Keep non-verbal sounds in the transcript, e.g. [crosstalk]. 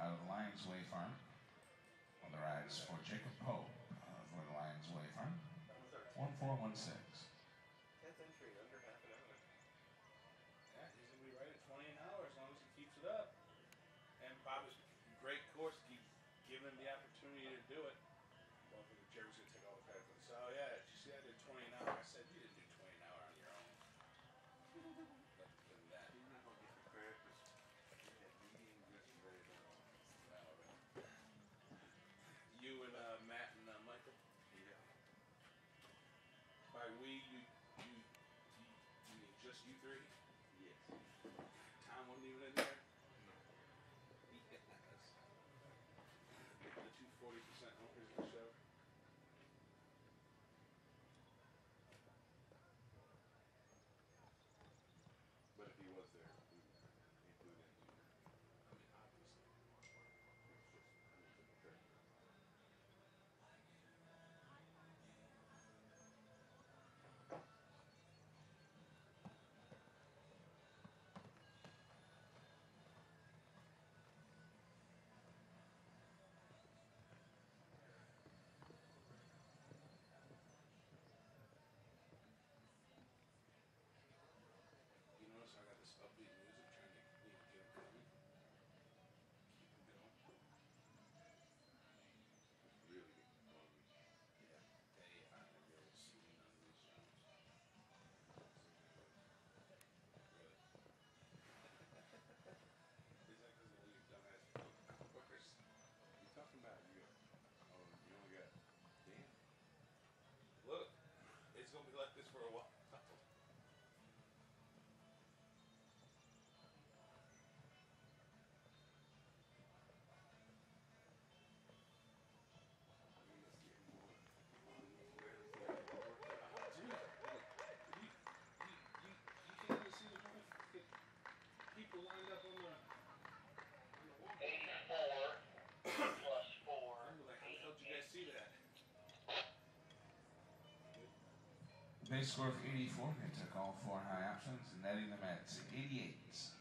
out of the Lionsway Farm. On the rides for Jacob Pope uh, for the Lionsway Farm. 1416. Tenth entry, under half an hour. Yeah, he's gonna be right at twenty an hour as long as he keeps it up. And Bob is great course, keep giving him the opportunity to do it. Just you three? Yes. Tom wasn't even in there. No. Yes. The two forty percent owners the motherfucking people lined up on the, on the wall. 84 [coughs] plus 4. I'm like, how the hell did you guys see that? Of 84. They took all four high options, netting them at 88.